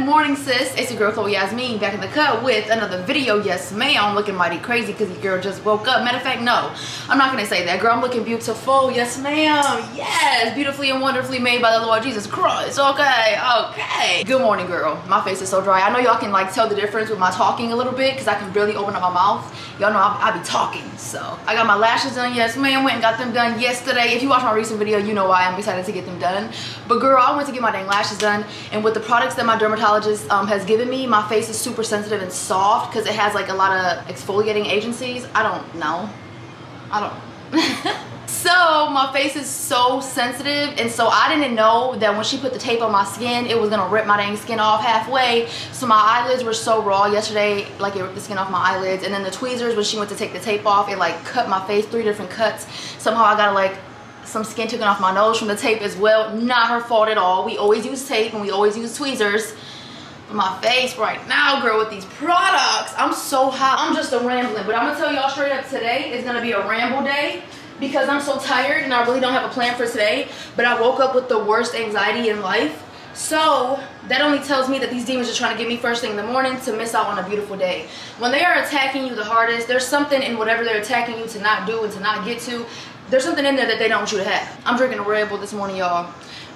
morning, sis. It's your girl Chloe Yazmean back in the cut with another video. Yes, ma'am. Looking mighty crazy because your girl just woke up. Matter of fact, no, I'm not gonna say that. Girl, I'm looking beautiful. Yes, ma'am. Yes, beautifully and wonderfully made by the Lord Jesus Christ. Okay, okay. Good morning, girl. My face is so dry. I know y'all can like tell the difference with my talking a little bit because I can barely open up my mouth. Y'all know I, I be talking. So I got my lashes done. Yes, ma'am. Went and got them done yesterday. If you watch my recent video, you know why I'm excited to get them done. But girl, I went to get my dang lashes done, and with the products that my dermatologist um, has given me, my face is super sensitive and soft because it has like a lot of exfoliating agencies. I don't know. I don't. so my face is so sensitive and so I didn't know that when she put the tape on my skin it was gonna rip my dang skin off halfway so my eyelids were so raw yesterday like it ripped the skin off my eyelids and then the tweezers when she went to take the tape off it like cut my face three different cuts somehow I gotta like some skin taken off my nose from the tape as well. Not her fault at all. We always use tape and we always use tweezers. My face right now, girl, with these products, I'm so hot. I'm just a rambling. But I'm to tell y'all straight up today is to be a ramble day because I'm so tired and I really don't have a plan for today. But I woke up with the worst anxiety in life. So that only tells me that these demons are trying to get me first thing in the morning to miss out on a beautiful day. When they are attacking you the hardest, there's something in whatever they're attacking you to not do and to not get to there's something in there that they don't want you to have. I'm drinking a Red this morning, y'all,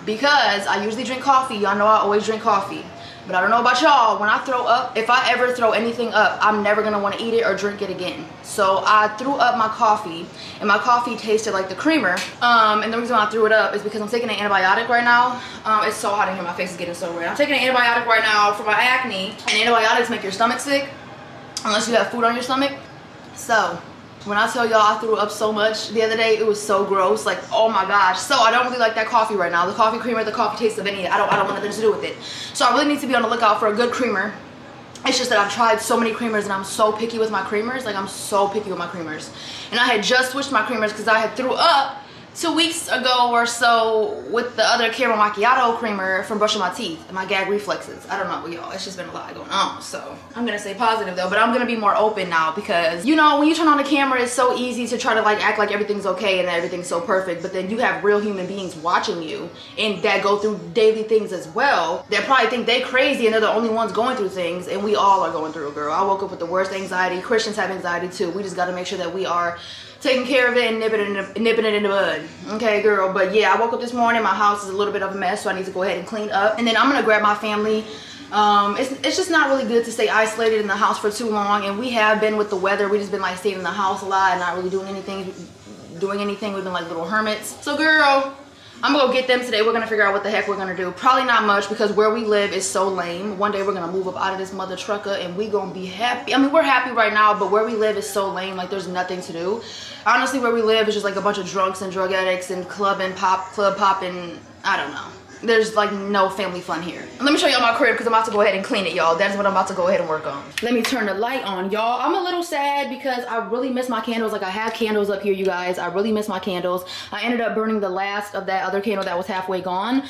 because I usually drink coffee. Y'all know I always drink coffee. But I don't know about y'all, when I throw up, if I ever throw anything up, I'm never gonna wanna eat it or drink it again. So I threw up my coffee, and my coffee tasted like the creamer. Um, and the reason why I threw it up is because I'm taking an antibiotic right now. Um, it's so hot in here, my face is getting so red. I'm taking an antibiotic right now for my acne, and antibiotics make your stomach sick, unless you have food on your stomach. So, when I tell y'all I threw up so much the other day, it was so gross. Like, oh my gosh. So I don't really like that coffee right now. The coffee creamer, the coffee taste of any, I don't, I don't want nothing to do with it. So I really need to be on the lookout for a good creamer. It's just that I've tried so many creamers and I'm so picky with my creamers. Like I'm so picky with my creamers. And I had just switched my creamers because I had threw up two weeks ago or so with the other caramel macchiato creamer from brushing my teeth my gag reflexes. I don't know y'all. It's just been a lot going on so i'm gonna stay positive though but i'm gonna be more open now because you know when you turn on the camera it's so easy to try to like act like everything's okay and everything's so perfect but then you have real human beings watching you and that go through daily things as well that probably think they crazy and they're the only ones going through things and we all are going through girl. I woke up with the worst anxiety. Christians have anxiety too. We just got to make sure that we are taking care of it and nipping it, in the, nipping it in the bud. Okay, girl. But yeah, I woke up this morning. My house is a little bit of a mess, so I need to go ahead and clean up. And then I'm going to grab my family. Um, it's, it's just not really good to stay isolated in the house for too long. And we have been with the weather. We just been like staying in the house a lot and not really doing anything. Doing anything. We've been like little hermits. So girl, I'm gonna go get them today. We're gonna figure out what the heck we're gonna do. Probably not much because where we live is so lame. One day we're gonna move up out of this mother trucker and we gonna be happy. I mean, we're happy right now, but where we live is so lame. Like there's nothing to do. Honestly, where we live is just like a bunch of drunks and drug addicts and club and pop, club pop and I don't know there's like no family fun here. Let me show y'all my crib because I'm about to go ahead and clean it, y'all. That is what I'm about to go ahead and work on. Let me turn the light on, y'all. I'm a little sad because I really miss my candles. Like I have candles up here, you guys. I really miss my candles. I ended up burning the last of that other candle that was halfway gone.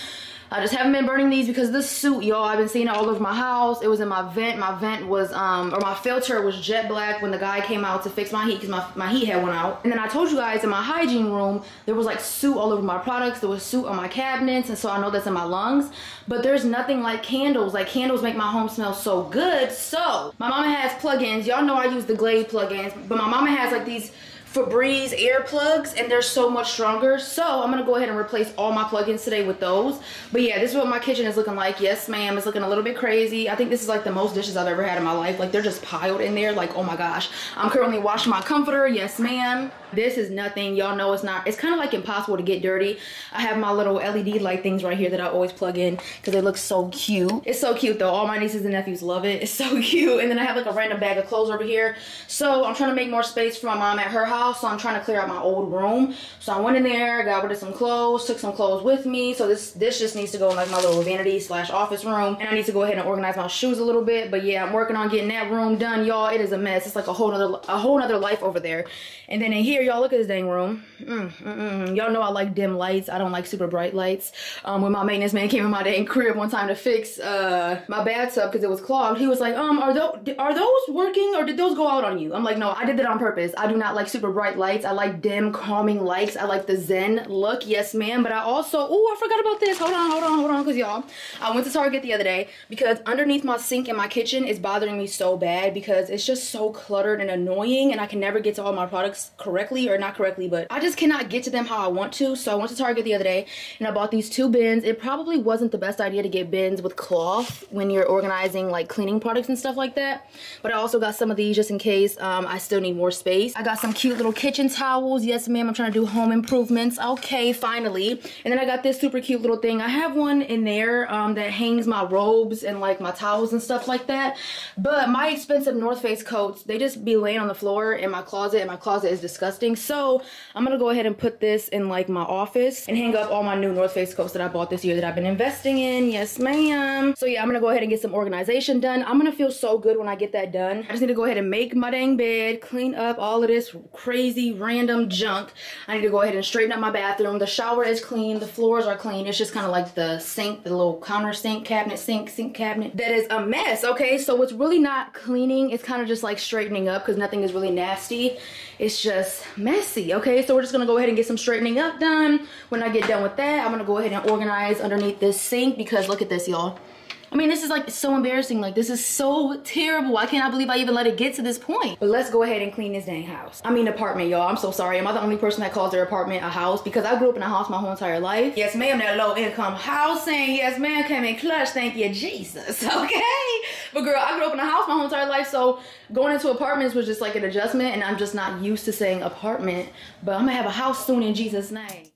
I just haven't been burning these because this suit, y'all, I've been seeing it all over my house. It was in my vent. My vent was, um, or my filter was jet black when the guy came out to fix my heat because my, my heat had went out. And then I told you guys in my hygiene room, there was like soot all over my products. There was soot on my cabinets. And so I know that's in my lungs. But there's nothing like candles. Like candles make my home smell so good. So my mama has plugins. Y'all know I use the Glade plugins. But my mama has like these Febreze earplugs and they're so much stronger. So I'm gonna go ahead and replace all my plugins today with those. But yeah, this is what my kitchen is looking like. Yes, ma'am, it's looking a little bit crazy. I think this is like the most dishes I've ever had in my life. Like they're just piled in there like, oh my gosh. I'm currently washing my comforter. Yes, ma'am. This is nothing. Y'all know it's not. It's kind of like impossible to get dirty. I have my little LED light things right here that I always plug in because they look so cute. It's so cute though. All my nieces and nephews love it. It's so cute. And then I have like a random bag of clothes over here. So I'm trying to make more space for my mom at her house. So I'm trying to clear out my old room. So I went in there, got rid of some clothes, took some clothes with me. So this, this just needs to go in like my little vanity slash office room. And I need to go ahead and organize my shoes a little bit. But yeah, I'm working on getting that room done, y'all. It is a mess. It's like a whole nother, a whole nother life over there. And then in here, y'all. Look at this dang room. Mm, mm, mm. Y'all know I like dim lights. I don't like super bright lights. Um, when my maintenance man came in my dang crib one time to fix uh, my bathtub because it was clogged, he was like, um, are those, are those working or did those go out on you? I'm like, no, I did that on purpose. I do not like super bright lights. I like dim, calming lights. I like the zen look. Yes, ma'am. But I also, oh, I forgot about this. Hold on, hold on, hold on. Because y'all, I went to Target the other day because underneath my sink in my kitchen is bothering me so bad because it's just so cluttered and annoying and I can never get to all my products correctly or not correctly, but I just cannot get to them how I want to. So I went to Target the other day and I bought these two bins. It probably wasn't the best idea to get bins with cloth when you're organizing like cleaning products and stuff like that. But I also got some of these just in case um, I still need more space. I got some cute little kitchen towels. Yes, ma'am, I'm trying to do home improvements. Okay, finally. And then I got this super cute little thing. I have one in there um, that hangs my robes and like my towels and stuff like that. But my expensive North Face coats, they just be laying on the floor in my closet and my closet is disgusting. So I'm gonna go ahead and put this in like my office and hang up all my new North Face coats that I bought this year that I've been investing in. Yes, ma'am. So yeah, I'm gonna go ahead and get some organization done. I'm gonna feel so good when I get that done. I just need to go ahead and make my dang bed, clean up all of this crazy random junk. I need to go ahead and straighten up my bathroom. The shower is clean, the floors are clean. It's just kind of like the sink, the little counter sink, cabinet sink, sink cabinet. That is a mess, okay? So it's really not cleaning. It's kind of just like straightening up because nothing is really nasty. It's just messy, okay? So we're just gonna go ahead and get some straightening up done. When I get done with that, I'm gonna go ahead and organize underneath this sink because look at this, y'all. I mean, this is like so embarrassing. Like, this is so terrible. I cannot believe I even let it get to this point. But let's go ahead and clean this dang house. I mean, apartment, y'all. I'm so sorry. Am I the only person that calls their apartment a house? Because I grew up in a house my whole entire life. Yes, ma'am, that low income housing. Yes, ma'am, came in clutch. Thank you, Jesus. Okay? But girl, I grew up in a house my whole entire life. So going into apartments was just like an adjustment. And I'm just not used to saying apartment. But I'm gonna have a house soon in Jesus' name.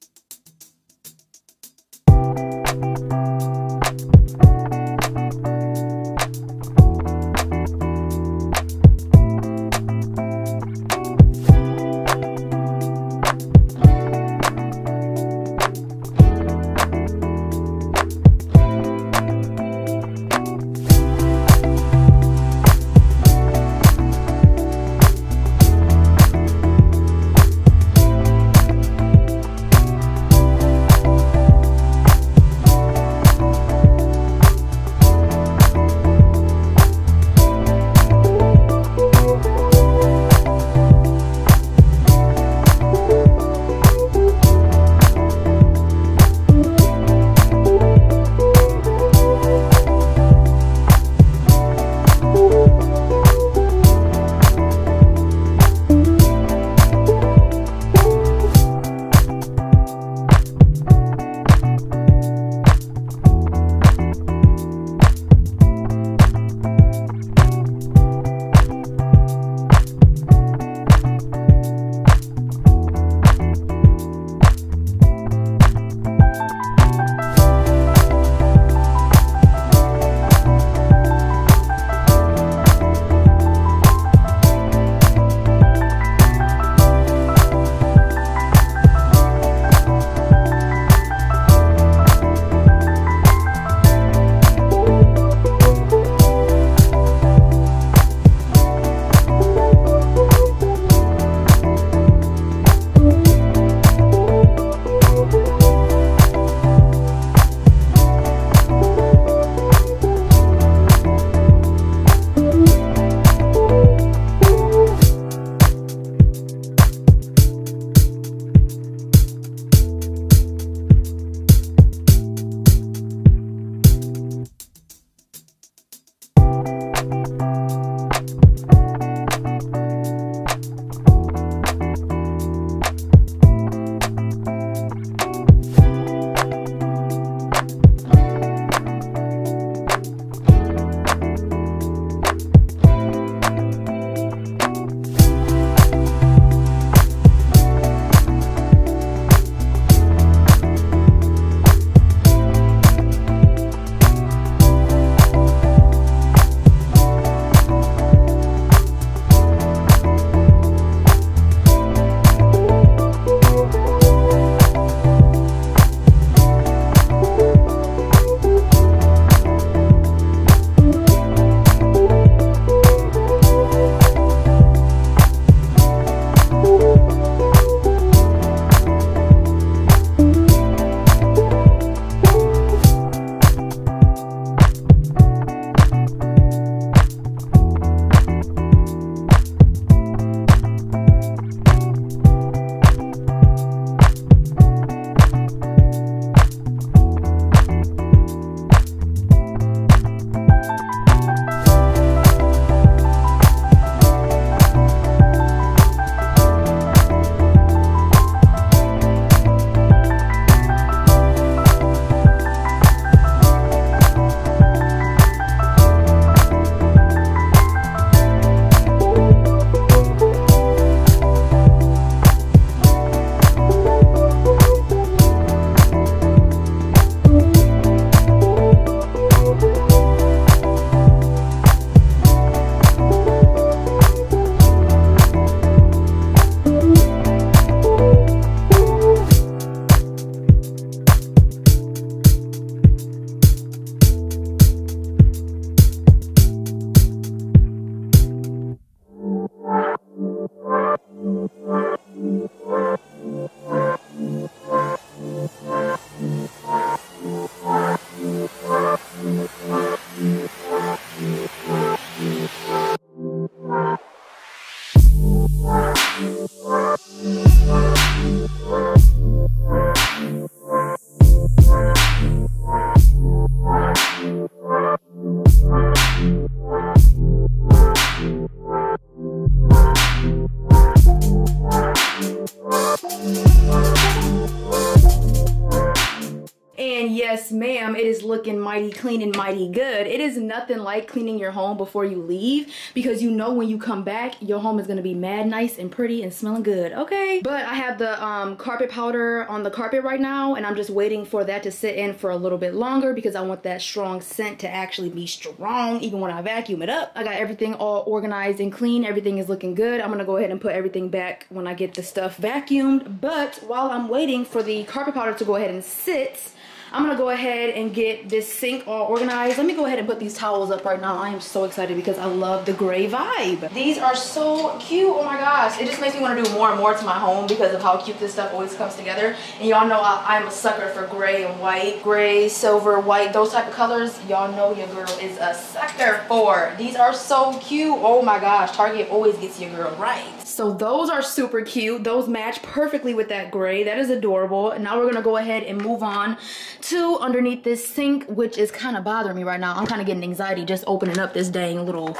And mighty good. It is nothing like cleaning your home before you leave because you know when you come back, your home is gonna be mad nice and pretty and smelling good, okay? But I have the um, carpet powder on the carpet right now and I'm just waiting for that to sit in for a little bit longer because I want that strong scent to actually be strong even when I vacuum it up. I got everything all organized and clean. Everything is looking good. I'm gonna go ahead and put everything back when I get the stuff vacuumed. But while I'm waiting for the carpet powder to go ahead and sit, I'm gonna go ahead and get this sink all organized. Let me go ahead and put these towels up right now. I am so excited because I love the gray vibe. These are so cute, oh my gosh. It just makes me wanna do more and more to my home because of how cute this stuff always comes together. And y'all know I, am a sucker for gray and white. Gray, silver, white, those type of colors. Y'all know your girl is a sucker for. These are so cute, oh my gosh. Target always gets your girl right. So those are super cute. Those match perfectly with that gray. That is adorable. And now we're gonna go ahead and move on to underneath this sink, which is kind of bothering me right now. I'm kind of getting anxiety just opening up this dang little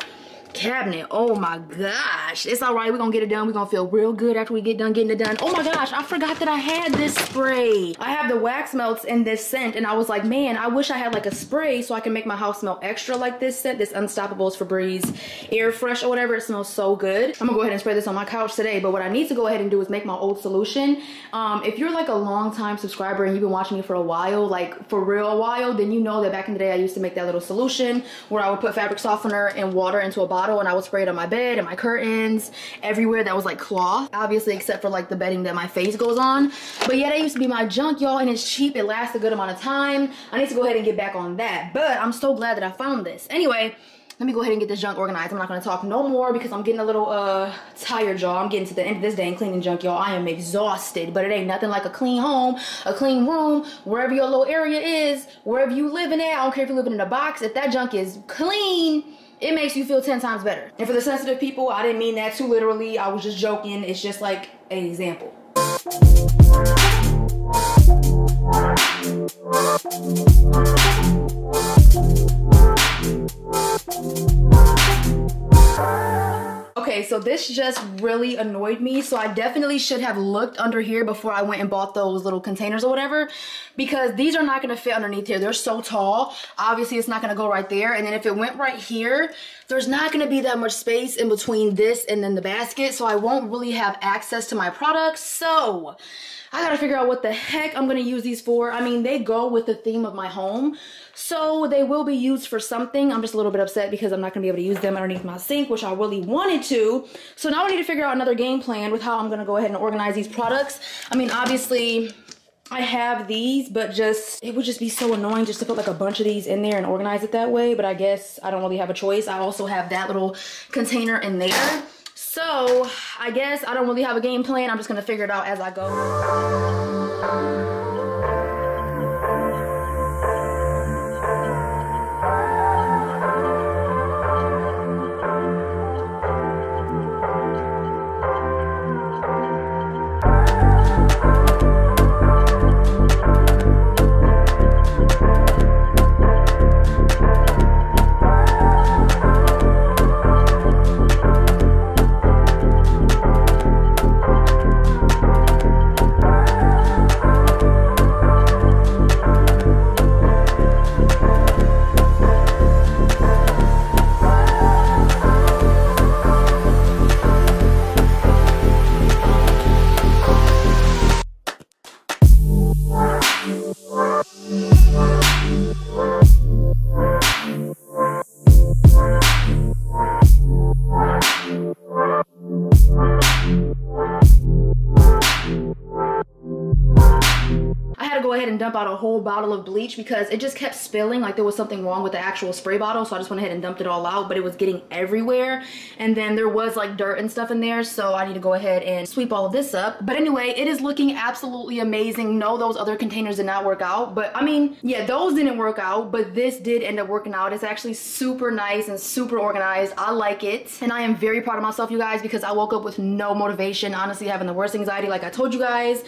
cabinet. Oh my gosh. It's all right. We're going to get it done. We're going to feel real good after we get done getting it done. Oh my gosh. I forgot that I had this spray. I have the wax melts in this scent and I was like, man, I wish I had like a spray so I can make my house smell extra like this scent. This Unstopables Febreze Air Fresh or whatever. It smells so good. I'm going to go ahead and spray this on my couch today. But what I need to go ahead and do is make my old solution. Um, if you're like a long time subscriber and you've been watching me for a while, like for real a while, then you know that back in the day I used to make that little solution where I would put fabric softener and water into a bottle bottle and I would spray it on my bed and my curtains, everywhere that was like cloth, obviously except for like the bedding that my face goes on. But yeah, that used to be my junk, y'all, and it's cheap. It lasts a good amount of time. I need to go ahead and get back on that. But I'm so glad that I found this. Anyway, let me go ahead and get this junk organized. I'm not gonna talk no more because I'm getting a little uh tired, y'all. I'm getting to the end of this day and cleaning junk, y'all. I am exhausted, but it ain't nothing like a clean home, a clean room, wherever your little area is, wherever you living at. I don't care if you're living in a box. If that junk is clean, it makes you feel 10 times better. And for the sensitive people, I didn't mean that too literally. I was just joking. It's just like an example. Okay, so this just really annoyed me. So I definitely should have looked under here before I went and bought those little containers or whatever because these are not going to fit underneath here. They're so tall. Obviously, it's not going to go right there. And then if it went right here, there's not going to be that much space in between this and then the basket. So I won't really have access to my products. So I gotta figure out what the heck I'm gonna use these for. I mean, they go with the theme of my home, so they will be used for something. I'm just a little bit upset because I'm not gonna be able to use them underneath my sink, which I really wanted to. So now I need to figure out another game plan with how I'm gonna go ahead and organize these products. I mean, obviously, I have these, but just, it would just be so annoying just to put like a bunch of these in there and organize it that way. But I guess I don't really have a choice. I also have that little container in there. So I guess I don't really have a game plan. I'm just gonna figure it out as I go. Whole bottle of bleach because it just kept spilling like there was something wrong with the actual spray bottle. So I just went ahead and dumped it all out but it was getting everywhere. And then there was like dirt and stuff in there so I need to go ahead and sweep all of this up. But anyway it is looking absolutely amazing. No those other containers did not work out but I mean yeah those didn't work out but this did end up working out. It's actually super nice and super organized. I like it and I am very proud of myself you guys because I woke up with no motivation honestly having the worst anxiety like I told you guys.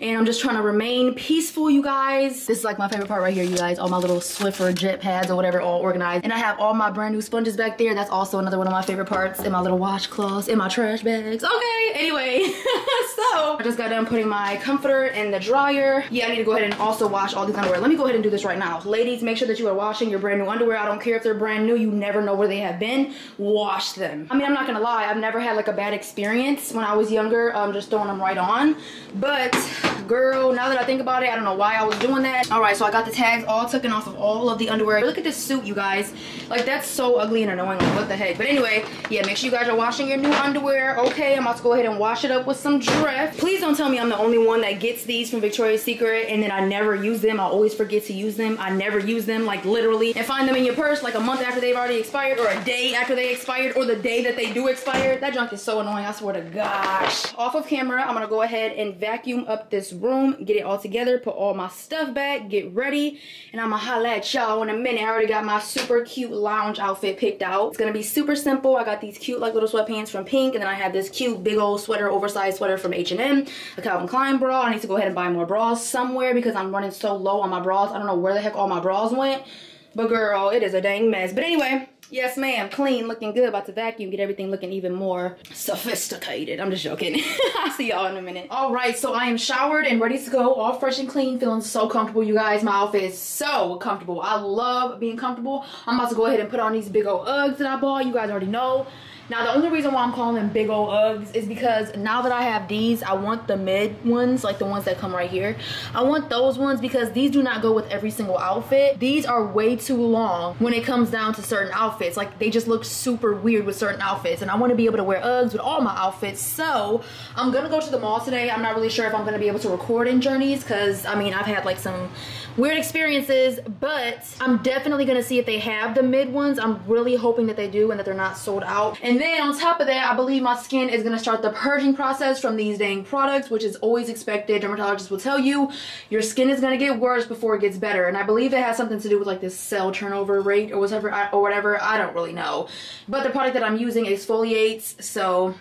And I'm just trying to remain peaceful you guys. guys. This is like my favorite part right here, you guys. All my little Swiffer jet pads or whatever all organized. And I have all my brand new sponges back there. That's also another one of my favorite parts. In my little washcloths, in my trash bags. Okay, anyway. so, I just got done putting my comforter in the dryer. Yeah, I need to go ahead and also wash all these underwear. Let me go ahead and do this right now. Ladies, make sure that you are washing your brand new underwear. I don't care if they're brand new. You never know where they have been. Wash them. I mean, I'm not gonna lie. I've never had like a bad experience when I was younger. Um, just throwing them right on. But girl now that i think about it i don't know why i was doing that all right so i got the tags all taken off of all of the underwear. Look at this suit you guys. Like that's so ugly and annoying. Like, what the heck? But anyway yeah make sure you guys are washing your new underwear. Okay i'm about to go ahead and wash it up with some dress please don't tell me i'm the only one that gets these from victoria's secret and then i never use them. I always forget to use them. I never use them like literally. And find them in your purse like a month after they've already expired or a day after they expired or the day that they do expire. That junk is so annoying i swear to gosh. Off of camera i'm gonna go ahead and vacuum up this room get it all together put all my stuff back get ready. And i'm gonna holla at y'all in a minute. I already got my super cute lounge outfit picked out. It's gonna be super simple. I got these cute like little sweatpants from pink and then i have this cute big old sweater oversized sweater from h&m a calvin klein bra. I need to go ahead and buy more bras somewhere because i'm running so low on my bras. I don't know where the heck all my bras went. But girl it is a dang mess. But anyway Yes, ma'am. Clean, looking good. About to vacuum, get everything looking even more sophisticated. I'm just joking. I'll see y'all in a minute. All right, so I am showered and ready to go. All fresh and clean. Feeling so comfortable, you guys. My outfit is so comfortable. I love being comfortable. I'm about to go ahead and put on these big old Uggs that I bought. You guys already know. Now, the only reason why I'm calling them big old Uggs is because now that I have these, I want the mid ones, like the ones that come right here. I want those ones because these do not go with every single outfit. These are way too long when it comes down to certain outfits. Like, they just look super weird with certain outfits. And I want to be able to wear Uggs with all my outfits. So, I'm going to go to the mall today. I'm not really sure if I'm going to be able to record in Journeys because, I mean, I've had like some weird experiences. But I'm definitely going to see if they have the mid ones. I'm really hoping that they do and that they're not sold out. And and then on top of that, I believe my skin is going to start the purging process from these dang products, which is always expected. Dermatologists will tell you your skin is going to get worse before it gets better. And I believe it has something to do with like this cell turnover rate or whatever, or whatever. I don't really know. But the product that I'm using exfoliates, so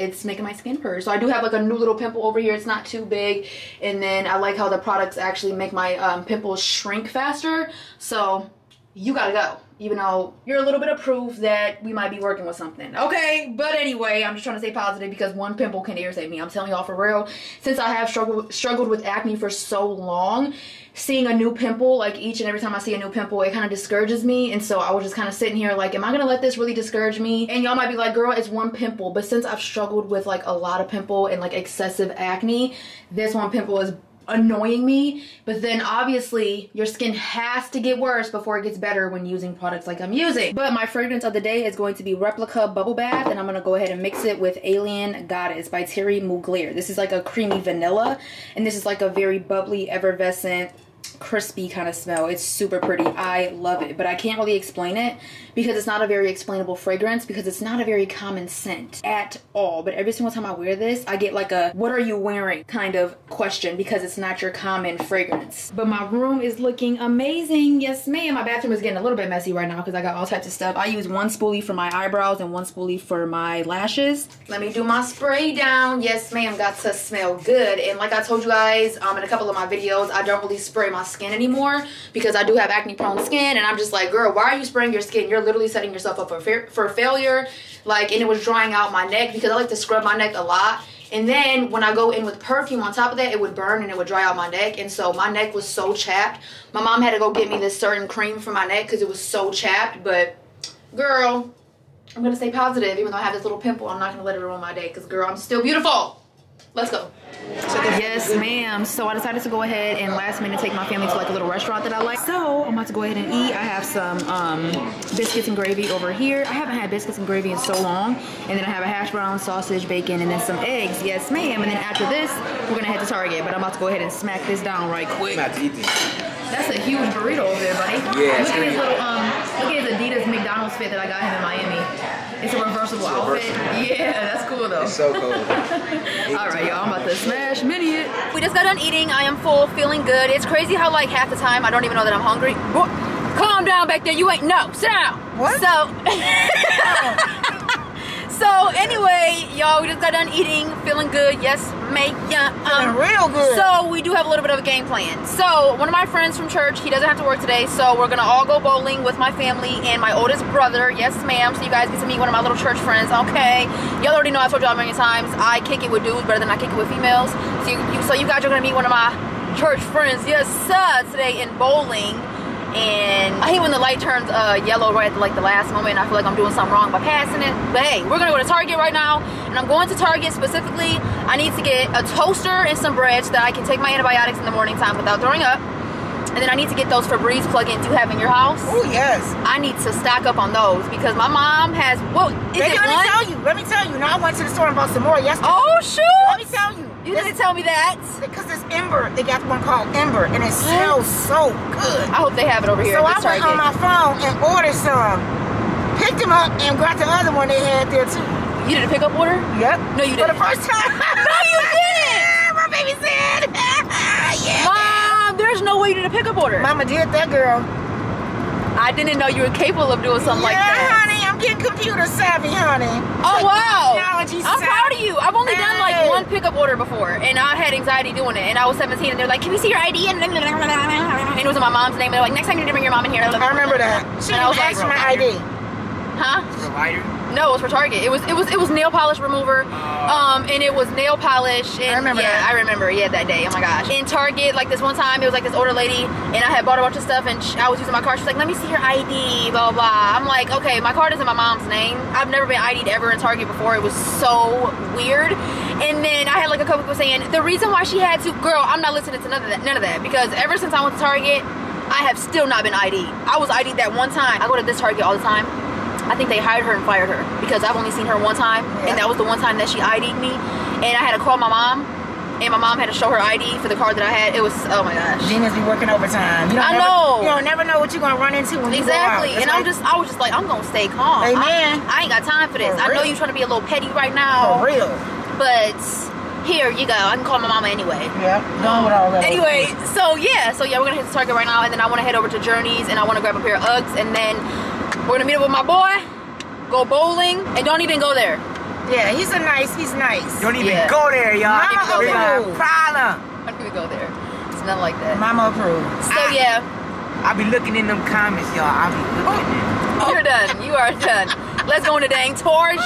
it's making my skin purge. So I do have like a new little pimple over here. It's not too big. And then I like how the products actually make my um, pimples shrink faster. So you gotta go even though you're a little bit of proof that we might be working with something. Okay, but anyway, I'm just trying to stay positive because one pimple can irritate me. I'm telling y'all for real. Since I have struggled struggled with acne for so long, seeing a new pimple, like each and every time I see a new pimple, it kind of discourages me. And so I was just kind of sitting here like, am I gonna let this really discourage me? And y'all might be like, girl, it's one pimple. But since I've struggled with like a lot of pimple and like excessive acne, this one pimple is annoying me but then obviously your skin has to get worse before it gets better when using products like I'm using. But my fragrance of the day is going to be replica bubble bath and I'm gonna go ahead and mix it with alien goddess by Thierry Mugler. This is like a creamy vanilla and this is like a very bubbly effervescent crispy kind of smell. It's super pretty. I love it, but I can't really explain it because it's not a very explainable fragrance because it's not a very common scent at all. But every single time I wear this, I get like a what are you wearing kind of question because it's not your common fragrance. But my room is looking amazing. Yes, ma'am. My bathroom is getting a little bit messy right now because I got all types of stuff. I use one spoolie for my eyebrows and one spoolie for my lashes. Let me do my spray down. Yes, ma'am. Got to smell good. And like I told you guys um, in a couple of my videos, I don't really spray my skin anymore because I do have acne prone skin and I'm just like, girl, why are you spraying your skin? You're literally setting yourself up for, fa for failure. Like, and it was drying out my neck because I like to scrub my neck a lot. And then when I go in with perfume on top of that, it would burn and it would dry out my neck. And so my neck was so chapped. My mom had to go get me this certain cream for my neck because it was so chapped. But girl, I'm going to stay positive. Even though I have this little pimple, I'm not going to let it ruin my day because girl, I'm still beautiful. Let's go. Yes, ma'am. So I decided to go ahead and last minute take my family to like a little restaurant that I like. So I'm about to go ahead and eat. I have some um, biscuits and gravy over here. I haven't had biscuits and gravy in so long. And then I have a hash brown, sausage, bacon, and then some eggs. Yes, ma'am. And then after this, we're gonna head to Target. But I'm about to go ahead and smack this down right quick. I'm about to eat this. That's a huge burrito over there, buddy. Yeah, Look at his little um. Look at his Adidas McDonald's fit that I got him in Miami. It's a reversible it's outfit. Reversible. Yeah, that's cool though. It's so cool. All right, y'all. I'm about to smash mini it. We just got done eating. I am full, feeling good. It's crazy how like half the time I don't even know that I'm hungry. Calm down back there. You ain't no. Sit down. What? So. Oh. So anyway, y'all, we just got done eating, feeling good. Yes, ma'am. Um, feeling real good. So we do have a little bit of a game plan. So one of my friends from church, he doesn't have to work today, so we're gonna all go bowling with my family and my oldest brother. Yes, ma'am. So you guys get to meet one of my little church friends. Okay. Y'all already know I told y'all many times. I kick it with dudes better than I kick it with females. So you, you so you guys are gonna meet one of my church friends. Yes, sir. Today in bowling and I hate when the light turns uh, yellow right at like the last moment. I feel like I'm doing something wrong by passing it. But hey, we're gonna go to Target right now, and I'm going to Target specifically. I need to get a toaster and some bread so that I can take my antibiotics in the morning time without throwing up. And then I need to get those Febreze plugins you have in your house. Oh yes. I need to stock up on those because my mom has. Well, is Baby, it let me tell you. Let me tell you. Now I went to the store and bought some more yesterday. Oh shoot! Let me tell you. You didn't tell me that. Because it's Ember. They got one called Ember, and it smells so good. I hope they have it over here. So I this went on my phone and ordered some. Picked them up and got the other one they had there too. You did a pickup order? Yep. No, you didn't. For the first time. No, you didn't. My baby said. yeah. Mom, there's no way you did a pickup order. Mama did that, girl. I didn't know you were capable of doing something like that. honey, I'm getting computer savvy, honey. Oh wow! Technology I'm savvy. proud of you. I've only done like one pickup order before, and I had anxiety doing it. And I was 17, and they're like, "Can we see your ID?" And and it was in my mom's name. And they're like, "Next time you need to bring your mom in here." I remember that. She And I was didn't like, for my ID. Huh? The lighter? No, it was for Target. It was it was it was nail polish remover, um, and it was nail polish. And I remember yeah, that. I remember. Yeah, that day. Oh my gosh. In Target, like this one time, it was like this older lady, and I had bought a bunch of stuff, and sh I was using my card. She's like, "Let me see your ID." Blah blah blah. I'm like, okay, my card is in my mom's name. I've never been ID'd ever in Target before. It was so weird. And then I had like a couple people saying the reason why she had to, girl, I'm not listening to none of that, none of that, because ever since I went to Target. I have still not been ID'd. I was ID'd that one time. I go to this Target all the time. I think they hired her and fired her because I've only seen her one time, Yeah. and that was the one time that she ID'd me, and I had to call my mom, and my mom had to show her ID for the card that I had. It was oh my gosh. Gina's be working overtime. You don't I never, know. You don't never know what you're gonna run into when you go out. Exactly, and I'm just, I was just like, I'm gonna stay calm. Amen. I, I ain't got time for this. For I know you're trying to be a little petty right now, for real. but here you go. I can call my mama anyway. Yeah, done with all that. Anyway, so yeah, so yeah, we're gonna hit the Target right now, and then I want to head over to Journeys, and I want to grab a pair of Uggs, and then we're gonna meet up with my boy, go bowling, and don't even go there. Yeah, he's a nice. He's nice. Don't even Yeah. go there, y'all. Mama We're gonna have approved. problem. Don't even go there. It's nothing like that. Mama approved. So ah. yeah, I'll be looking in them comments, y'all. I'll be looking oh, in. Oh. you're done. You are done. Let's go into dang Target.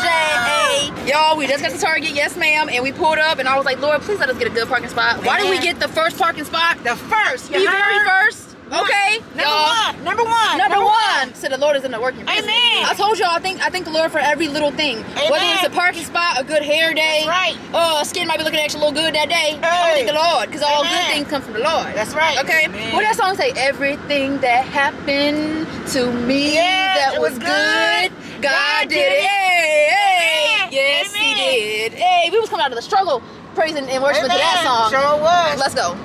Y'all, we just got to Target, yes ma'am, and we pulled up, and I was like, Lord, please let us get a good parking spot. Why did we get the first parking spot? The first. The you very first. Okay, Number one. Number one. Number one. So the Lord is in the working. Amen. I told y'all I think I think the Lord for every little thing. Whether it's a parking spot, a good hair day. That's right. Oh, skin might be looking extra little good that day. I'm thank the Lord, because all good things come from the Lord. That's right. Okay. Amen. What that song say? Everything that happened to me Yeah, that was, was good, good. God, God did did it. Hey, hey. Amen. Yes, He did. Hey, we was coming out of the struggle, praising and worshiping to that song. Sure was. Let's go.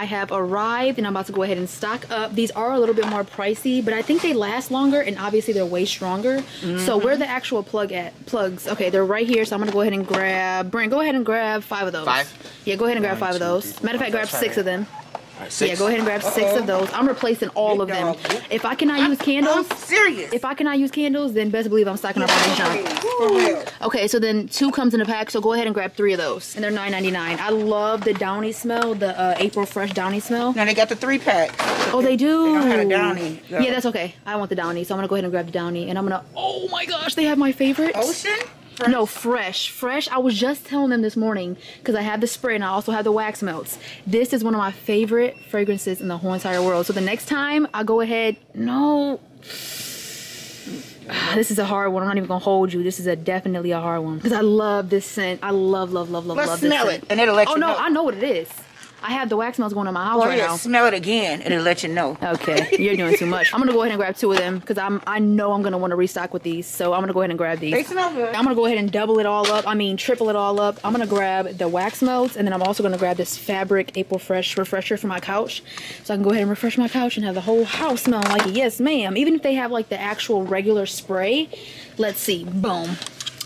I have arrived and I'm about to go ahead and stock up. These are a little bit more pricey, but I think they last longer and obviously they're way stronger. So where the actual plug at plugs? Okay, they're right here. So I'm gonna go ahead and grab Brent, go ahead and grab five of those. Five? Yeah, go ahead and grab One, five of those. Matter of fact, grab six of them. Right. Yeah, go ahead and grab six of those. I'm replacing all of them. If I cannot use candles, I'm serious. if I cannot use candles, then best believe I'm stocking up on junk. Okay, so then two comes in a pack, so go ahead and grab three of those. And they're $9.99. I love the Downy smell, the uh, April Fresh Downy smell. Now they got the three pack. Oh, they do. They don't have a Downy, though. Yeah, that's okay. I want the Downy, so I'm gonna go ahead and grab the Downy, and I'm gonna. Oh my gosh, they have my favorite. Ocean. No, fresh, fresh. I was just telling them this morning because I have the spray and I also have the wax melts. This is one of my favorite fragrances in the whole entire world. So the next time I go ahead, no. This is a hard one. I'm not even gonna hold you. This is a definitely a hard one because I love this scent. I love, love, love, love, Let's love this smell scent. it, and it'll let oh you no, know. I know what it is. I have the wax melts going in my house Oh right now. smell it again, and it'll let you know. Okay, you're doing too much. I'm gonna go ahead and grab two of them because I'm I know I'm gonna want to restock with these. So I'm gonna go ahead and grab these. They smell good. I'm gonna go ahead and double it all up. I mean triple it all up. I'm gonna grab the wax melts and then I'm also gonna grab this fabric April Fresh refresher for my couch. So I can go ahead and refresh my couch and have the whole house smell like it. Yes, ma'am. Even if they have like the actual regular spray. Let's see. Boom.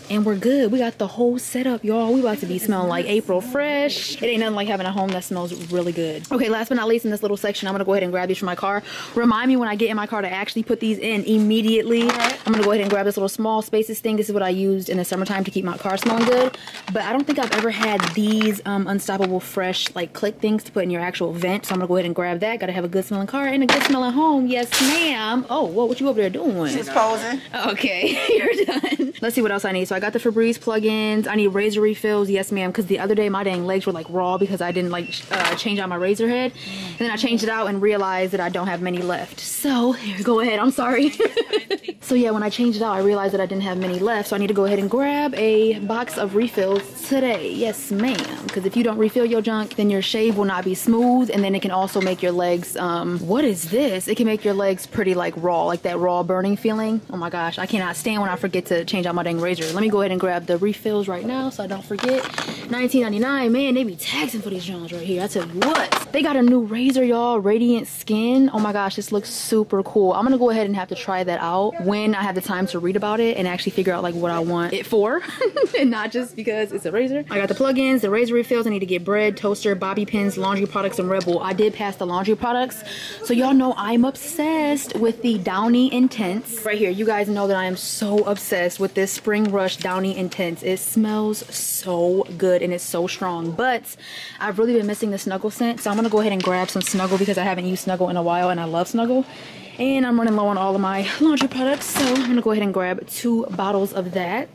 And we're good. We got the whole setup, y'all. We about to be smelling like April fresh. It ain't nothing like having a home that smells really good. Okay, last but not least in this little section, I'm gonna go ahead and grab these from my car. Remind me when I get in my car to actually put these in immediately. I'm gonna go ahead and grab this little small spaces thing. This is what I used in the summertime to keep my car smelling good. But I don't think I've ever had these um, Unstoppable Fresh like click things to put in your actual vent. So I'm gonna go ahead and grab that. Gotta have a good smelling car and a good smelling home. Yes, ma'am. Oh, what, what you over there doing? She's posing. Okay, you're done. Let's see what else I need. So I got the Febreze plugins. I need razor refills. Yes, ma'am. Because the other day my dang legs were like raw because I didn't like uh, change out my razor head. And then I changed it out and realized that I don't have many left. So here, go ahead. I'm sorry. so yeah, when I changed it out, I realized that I didn't have many left. So I need to go ahead and grab a box of refills today. Yes, ma'am. Because if you don't refill your junk, then your shave will not be smooth. And then it can also make your legs, um, what is this? It can make your legs pretty like raw, like that raw burning feeling. Oh my gosh, I cannot stand when I forget to change out my dang razor. Let me go ahead and grab the refills right now so I don't forget. 19.99. Man, they be taxing for these joints right here. I tell you what. They got a new razor, y'all. Radiant Skin. Oh my gosh, this looks super cool. I'm gonna go ahead and have to try that out when I have the time to read about it and actually figure out like what I want it for. and not just because it's a razor. I got the plugins, the razor refills. I need to get bread, toaster, bobby pins, laundry products, and Red Bull. I did pass the laundry products. So y'all know I'm obsessed with the Downy Intense. Right here, you guys know that I am so obsessed with this Spring Rush Downy Intense. It smells so good and it's so strong. But I've really been missing the Snuggle scent. So I'm gonna go ahead and grab some Snuggle because I haven't used Snuggle in a while and I love Snuggle. And I'm running low on all of my laundry products. So I'm gonna go ahead and grab two bottles of that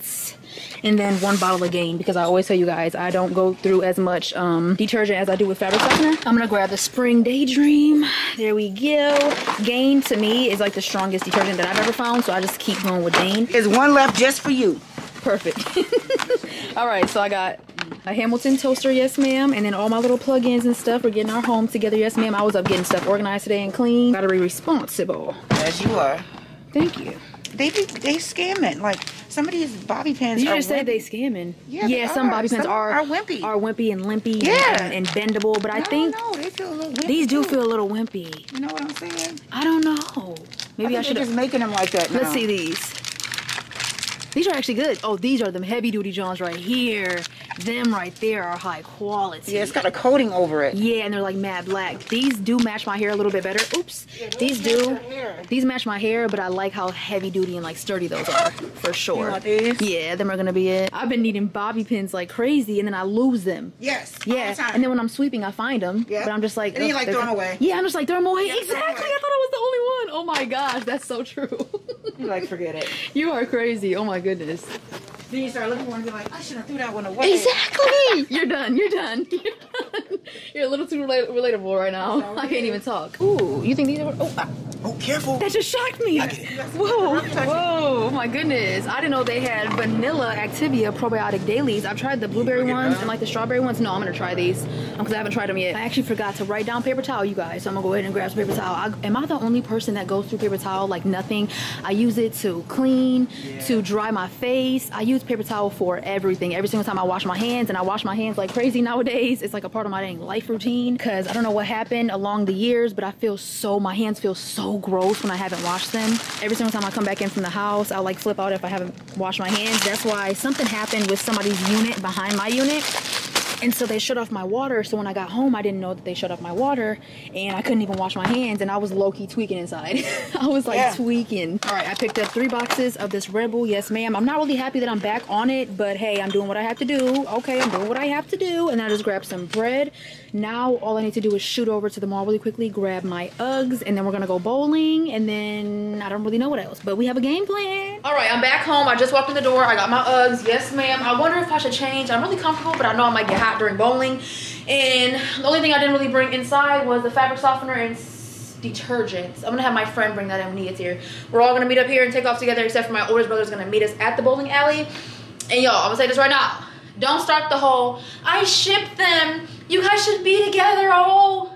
and then one bottle of Gain because I always tell you guys I don't go through as much um, detergent as I do with fabric softener. I'm gonna grab the Spring Daydream. There we go. Gain to me is like the strongest detergent that I've ever found, so I just keep going with Gain. There's one left just for you. Perfect. all right, so I got a Hamilton toaster, yes ma'am, and then all my little plugins and stuff. We're getting our home together, yes ma'am. I was up getting stuff organized today and clean. Gotta be responsible. As you are. Thank you. They be they scamming. Like some of these bobby pins. You just said they scamming. Yeah, Yeah, some are. bobby pins Some are are wimpy. are wimpy and limpy and- Yeah. and, and bendable, but I No, think no, they feel a little wimpy these do too. feel a little wimpy. You know what I'm saying? I don't know. Maybe I, I, should just making them like that. Let's see these. These are actually good. Oh, these are them heavy duty Johns right here. Them right there are high quality. Yeah, it's got a coating over it. Yeah, and they're like matte black. These do match my hair a little bit better. Oops. These do. These match my hair, but I like how heavy duty and like sturdy those are for sure. Yeah, them are gonna be it. I've been needing bobby pins like crazy, and then I lose them. Yes. Yeah, the and then when I'm sweeping, I find them. Yeah. But I'm just like, And you, like, throw 'em away. Yeah, I'm just like throw them away. Yeah, exactly. away. I thought I was the only one. Oh my gosh, that's so true. you like forget it. you are crazy. Oh my goodness. Then you start looking for one and be like, I should have threw that one away. Exactly. You're done. You're done. You're done. You're a little too relate- relatable right now. I can't even talk. Ooh, you think these are? Oh, ah, Oh, careful. that just shocked me. Whoa, whoa, oh my goodness. I didn't know they had vanilla Activia probiotic dailies. I've tried the blueberry ones and like the strawberry ones. No, I'm gonna try these because I haven't tried them yet. I actually forgot to write down paper towel, you guys. So I'm gonna go ahead and grab some paper towel. I, am I the only person that goes through paper towel like nothing? I use it to clean, to dry my face. I use paper towel for everything. Every single time I wash my hands, and I wash my hands like crazy nowadays. It's like a part of my dang life routine because I don't know what happened along the years, but I feel so, my hands feel so gross when I haven't washed them. Every single time I come back in from the house, I'll like flip out if I haven't washed my hands. That's why something happened with somebody's unit behind my unit. And so they shut off my water. So when I got home, I didn't know that they shut off my water and I couldn't even wash my hands. And I was low key tweaking inside. I was like Yeah. tweaking. All right, I picked up three boxes of this Red Bull. Yes, ma'am. I'm not really happy that I'm back on it, but hey, I'm doing what I have to do. Okay, I'm doing what I have to do. And I just grabbed some bread. Now all I need to do is shoot over to the mall really quickly, grab my Uggs, and then we're gonna go bowling. And then I don't really know what else, but we have a game plan. All right, I'm back home. I just walked in the door. I got my Uggs. Yes, ma'am. I wonder if I should change. I'm really comfortable, but I know I might get during bowling. And the only thing I didn't really bring inside was the fabric softener and detergents. I'm gonna have my friend bring that in when he gets here. We're all gonna meet up here and take off together, except for my oldest brother's gonna meet us at the bowling alley. And y'all, I'm gonna say this right now. Don't start the whole, I shipped them. You guys should be together. Oh,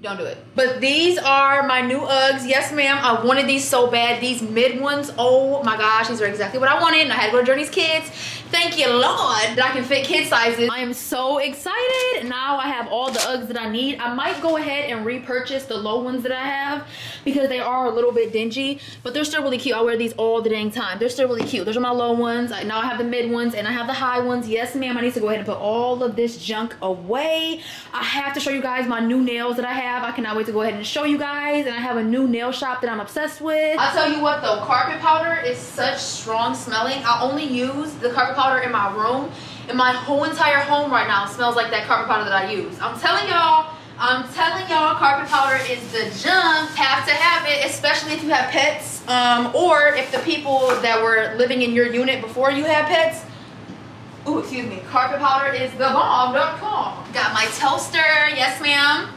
don't do it. But these are my new Uggs. Yes, ma'am. I wanted these so bad. These mid ones, oh my gosh, these are exactly what I wanted. And I had to go to Journeys Kidz. Thank you, Lord, that I can fit kid sizes. I am so excited. Now I have all the Uggs that I need. I might go ahead and repurchase the low ones that I have because they are a little bit dingy, but they're still really cute. I wear these all the dang time. They're still really cute. Those are my low ones. I, now I have the mid ones and I have the high ones. Yes, ma'am. I need to go ahead and put all of this junk away. I have to show you guys my new nails that I have have. I cannot wait to go ahead and show you guys. And I have a new nail shop that I'm obsessed with. I'll tell you what though, carpet powder is such strong smelling. I only use the carpet powder in my room. And my whole entire home right now smells like that carpet powder that I use. I'm telling y'all, I'm telling y'all, carpet powder is the jump. Have to have it, especially if you have pets. Um, or if the people that were living in your unit before you had pets, Ooh, excuse me. Carpet powder is the bomb.com. Got my toaster. Yes, ma'am.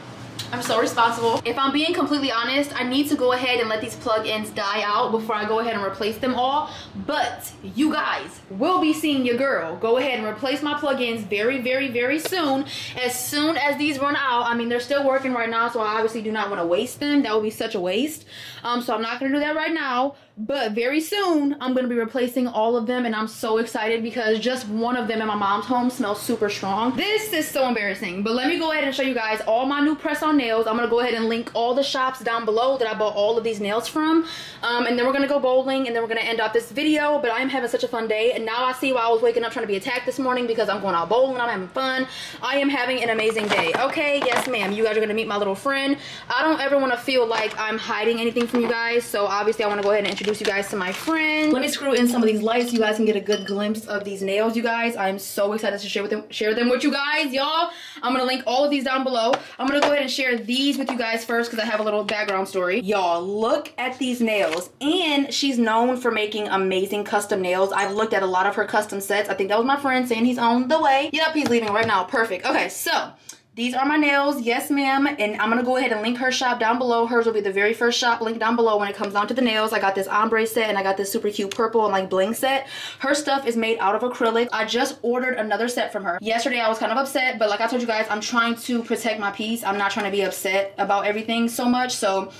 I'm so responsible. If I'm being completely honest, I need to go ahead and let these plug-ins die out before I go ahead and replace them all. But you guys will be seeing your girl go ahead and replace my plug-ins very, very, very soon. As soon as these run out, I mean, they're still working right now, so I obviously do not want to waste them. That would be such a waste. Um, so I'm not going to do that right now. But very soon, I'm going to be replacing all of them, and I'm so excited because just one of them in my mom's home smells super strong. This is so embarrassing, but let me go ahead and show you guys all my new press-on nails. I'm going to go ahead and link all the shops down below that I bought all of these nails from, um, and then we're going to go bowling, and then we're going to end off this video, but I'm having such a fun day, and now I see why I was waking up trying to be attacked this morning because I'm going out bowling, I'm having fun. I am having an amazing day. Okay, yes ma'am, you guys are going to meet my little friend. I don't ever want to feel like I'm hiding anything from you guys, so obviously I want to go ahead and introduce you guys to my friend. Let me screw in some of these lights so you guys can get a good glimpse of these nails, you guys. I'm so excited to share with them, share them with you guys, y'all. I'm gonna link all of these down below. I'm gonna go ahead and share these with you guys first because I have a little background story. Y'all, look at these nails. And she's known for making amazing custom nails. I've looked at a lot of her custom sets. I think that was my friend saying he's on the way. Yep, he's leaving right now. Perfect. Okay, so these are my nails, yes ma'am, and I'm gonna go ahead and link her shop down below. Hers will be the very first shop link down below when it comes down to the nails. I got this ombre set and I got this super cute purple and like bling set. Her stuff is made out of acrylic. I just ordered another set from her. Yesterday I was kind of upset, but like I told you guys, I'm trying to protect my peace. I'm not trying to be upset about everything so much, so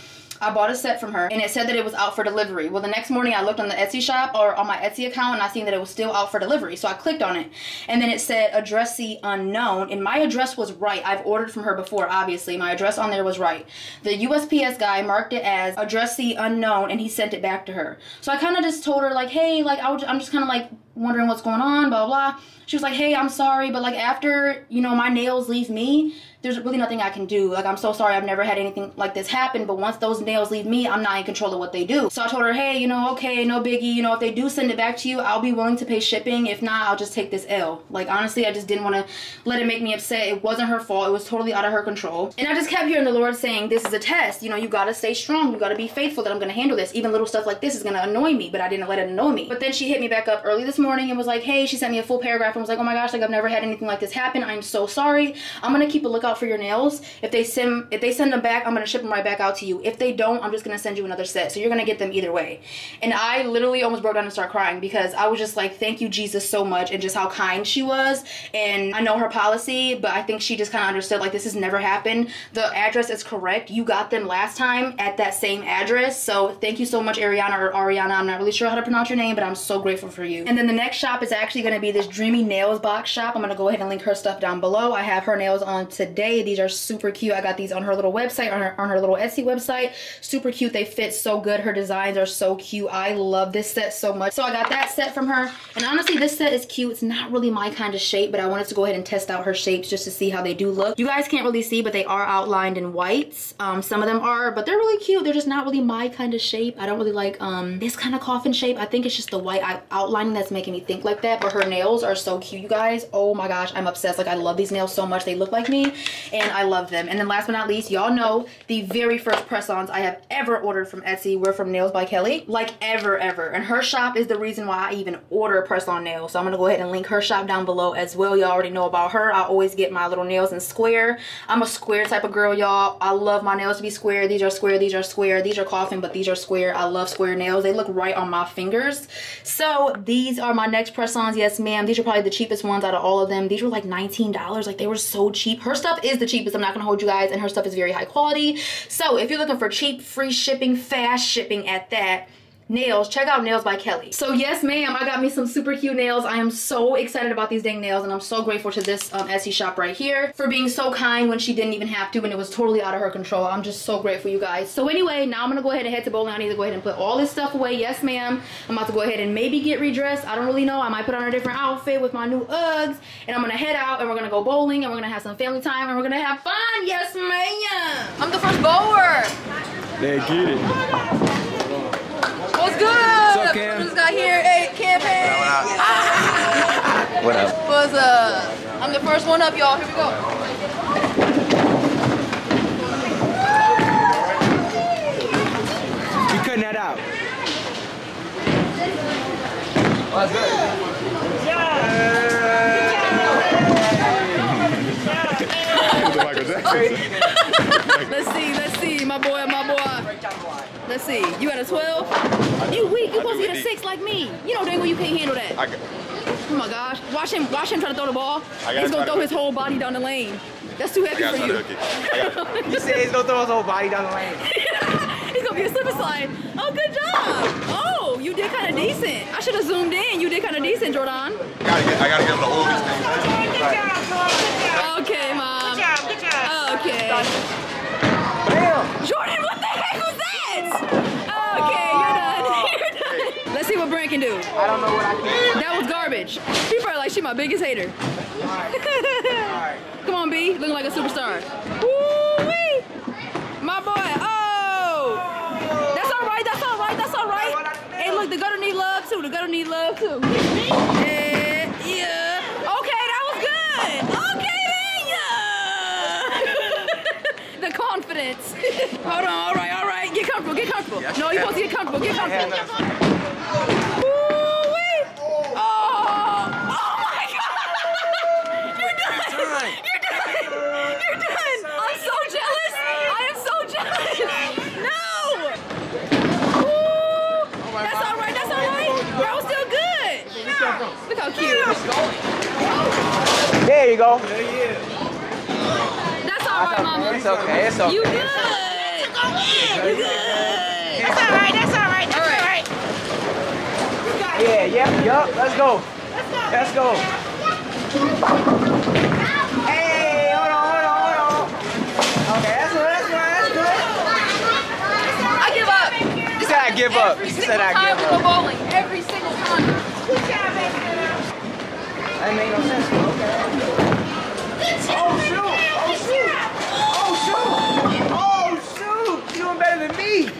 I bought a set from her and it said that it was out for delivery. Well, the next morning I looked on the Etsy shop or on my Etsy account and I seen that it was still out for delivery. So I clicked on it and then it said addressee unknown and my address was right. I've ordered from her before, obviously. My address on there was right. The USPS guy marked it as addressee unknown and he sent it back to her. So I kind of just told her like, hey, like I am just kind of like wondering what's going on, blah, blah. She was like, hey, I'm sorry, but like after, you know, my nails leave me, there's really nothing I can do. Like, I'm so sorry. I've never had anything like this happen. But once those nails leave me, I'm not in control of what they do. So I told her, hey, you know, okay, no biggie. You know, if they do send it back to you, I'll be willing to pay shipping. If not, I'll just take this L. Like, honestly, I just didn't want to let it make me upset. It wasn't her fault. It was totally out of her control. And I just kept hearing the Lord saying, this is a test. You know, you got to stay strong. You got to be faithful that I'm going to handle this. Even little stuff like this is going to annoy me, but I didn't let it annoy me. But then she hit me back up early this morning and was like, hey, she sent me a full paragraph and was like, oh my gosh, like I've never had anything like this happen. I'm so sorry. I'm to keep a lookout for your nails. If they send if they send them back, I'm gonna ship them right back out to you. If they don't, I'm just gonna send you another set. So you're gonna get them either way. And I literally almost broke down and started crying because I was just like, thank you Jesus so much and just how kind she was. And I know her policy, but I think she just kind of understood like this has never happened. The address is correct. You got them last time at that same address. So thank you so much, Ariana or Ariana. I'm not really sure how to pronounce your name, but I'm so grateful for you. And then the next shop is actually gonna be this Dreamy Nails box shop. I'm gonna go ahead and link her stuff down below. I have her nails on today. These are super super cute. I got these on her little website, on her, on her little Etsy website. Super cute. They fit so good. Her designs are so cute. I love this set so much. So I got that set from her. And honestly, this set is cute. It's not really my kind of shape, but I wanted to go ahead and test out her shapes just to see how they do look. You guys can't really see, but they are outlined in whites. Um, some of them are, but they're really cute. They're just not really my kind of shape. I don't really like um, this kind of coffin shape. I think it's just the white outlining that's making me think like that. But her nails are so cute, you guys. Oh my gosh, I'm obsessed. Like, I love these nails so much. They look like me, and I love them. And then last but not least, y'all know the very first press-ons I have ever ordered from Etsy were from Nails by Kelly. Like ever, ever. And her shop is the reason why I even order press-on nails. So I'm to go ahead and link her shop down below as well. Y'all already know about her. I always get my little nails in square. I'm a square type of girl, y'all. I love my nails to be square. These are square. These are square. These are coffin, but these are square. I love square nails. They look right on my fingers. So these are are my next press-ons. Yes, ma'am. These are probably the cheapest ones out of all of them. These were like $19. Like they were so cheap. Her stuff is the cheapest. I'm not gonna hold you guys. And her stuff is very high quality. So if you're looking for cheap, free shipping, fast shipping at that, nails. Check out nails by kelly. So yes ma'am i got me some super cute nails. I am so excited about these dang nails and i'm so grateful to this um, etsy shop right here for being so kind when she didn't even have to and it was totally out of her control. I'm just so grateful you guys. So anyway now i'm gonna go ahead and head to bowling. I need to go ahead and put all this stuff away. Yes ma'am i'm about to go ahead and maybe get redressed. I don't really know. I might put on a different outfit with my new uggs and i'm gonna head out and we're gonna go bowling and we're gonna have some family time and we're gonna have fun. Yes ma'am. I'm the first bowler They get it. What's good? What's up, Cam? Just got here, hey, campaign. What up? What's up? Uh, I'm the first one up, y'all. Here we go. You cutting that out? Michael Jackson. Let's see, let's see, my boy, my boy. Let's see. You got a 12? You weak. You supposed to get a 6 like me. You know dang well you can't handle that. I got, Oh my gosh. Watch him, watch him try to throw the ball. I He's gonna throw his whole body down the lane. That's too heavy for you. you. hook it. I got He said he's gonna throw his whole body down the lane. He's gonna be a slip and slide. Oh, good job. Oh, you did kind of decent. I should have zoomed in. You did kind of decent, Jordan. I gotta get, I gotta get him to hold these things. Okay, mom. Good job, good job. Okay. Bam! Jordan, what the heck was that? Okay, you're done. You're done. Let's see what Brand can do. I don't know what I can. do. That was garbage. She probably like she my biggest hater. Come on, B. Looking like a superstar. Woo-wee. My boy. Oh. That's all right. That's all right. That's all right. Hey, look, the gutter need love too. The gutter need love too. Yeah. Yeah. Okay, that was good. Okay, yeah. the confidence. Hold on. All right. All right. Get comfortable. Get comfortable. No, you're supposed to get comfortable. Get comfortable. Woo-wee. Oh. Oh my God. You're done. You're done. You're done. I'm so jealous. I am so jealous. No. Woo. That's all right. That's all right. That was still good. Look how cute. There you go. That's all right, mama. It's okay. It's okay. You good. You good. That's all right, that's all right, that's All all right. right. Yeah, yep, yep. Let's go. Let's go. Hey, hold on, hold on, hold on. Okay, that's good, that's good, that's good. I give up. He said I give up. Every He single said I time we go bowling. Every single time. That ain't make no sense. Okay. Oh shoot! Oh shoot! Oh shoot! Oh shoot! You doing better than me.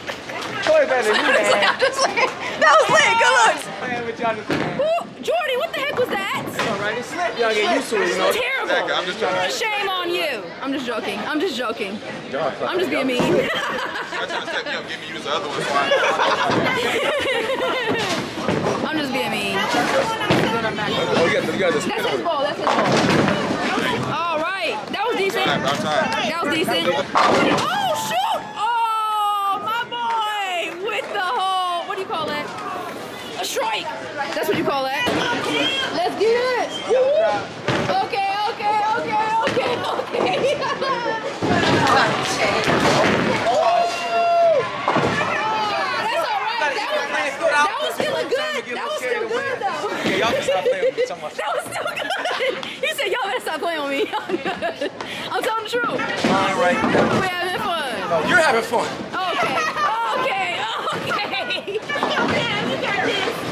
Toy better than you, man. that was lit. Good looks. Man, with y'all, man. Ooh, Jordy, what the heck was that? Alright, it's slick. Y'all get used to it, you know. Terrible. Exactly. I'm just trying to. Shame on you. I'm just joking. I'm just joking. I'm just being mean. I trying to set me up, give me use the other one. So I, I'm just being mean. oh, you got, you got this. That's his ball. That's his ball. All right. That was decent. That was decent. Oh, shoot. Oh, my boy. With the whole, what do you call that? Strike. That's what you call that. Let's get it. Okay, okay, okay, okay, okay. That's all right. That was, still good. That was still good, though. Y'all can stop playing with me so much. That was still good. He said, y'all better stop playing with me. I'm telling the truth. All right. We're having fun. You're having fun. Okay. Okay. Okay. You got this.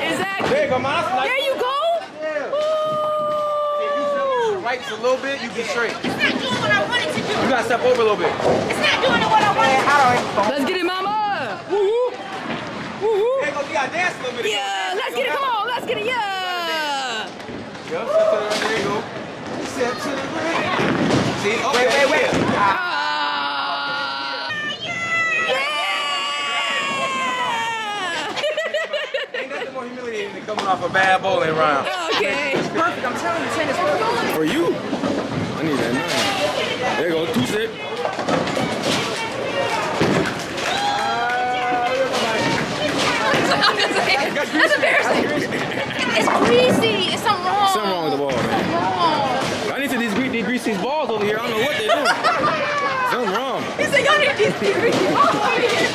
exactly. There you go, man. That's. There you go. Ooh. Right just a little bit, you get straight. It's not doing what I wanted to do. You gotta step over a little bit. It's not doing what I wanted to do. Let's get it, mama. Woo woo. Woo woo. There you go, you gotta dance a little bit. Yeah. Let's get it. Come on. Let's get it. Yeah. Yup, step to the there you go. Step to the right. See? Wait, wait, wait. Ah. coming off a bad bowling round. Okay. Perfect. I'm telling you, tennis. For you? I need that nine. There you go. Two six. That's embarrassing. It's greasy. It's something wrong. Something wrong with the ball, man. I need to degrease these balls over here. I don't know what they do. something wrong. He said, y'all need balls over here.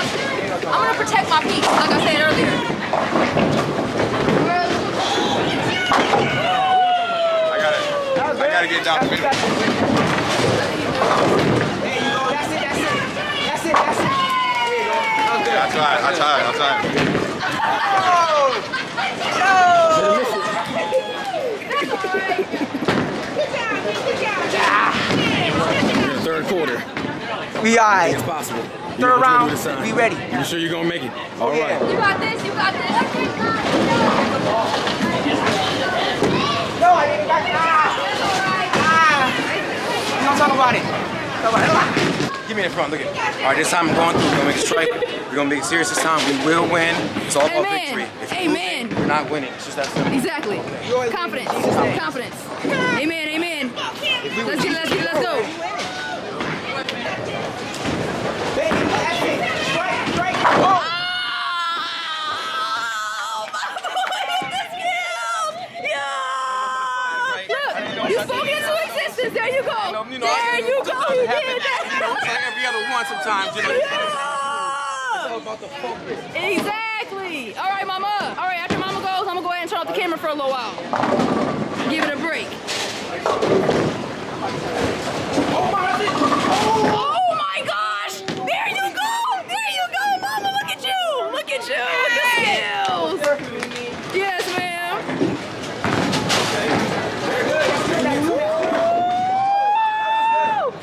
I'm gonna protect my peace, like I said earlier. I gotta, I gotta get down to minute. There you go. That's it. That's it. That's it. We all It's possible. You Third round. you do this time. We ready. You sure you're gonna make it? All Yeah. right. You got this, you got this. No, I didn't got ah. Ah. We don't talk about it. Talk about it. Give me the front, look at it. All right, this time I'm going through. We're gonna make it strike. We're gonna make it serious this time. We will win. It's all about Amen. victory. If you Amen. lose, We're not winning. It's just that simple. Exactly. Confidence. Confidence. Amen, amen. Let's get it, let's get it, let's go. Baby, that's it. Strike, strike. Oh. Look, you spoke into existence. Oh! There you go. You know, There you go. You did You know, it's like every other one sometimes, you know. that. about the focus. Exactly. All right, mama. All right, after mama goes, I'm gonna go ahead and turn off the camera for a little while. Give it a break. Oh my Look! The skills! Yes, ma'am.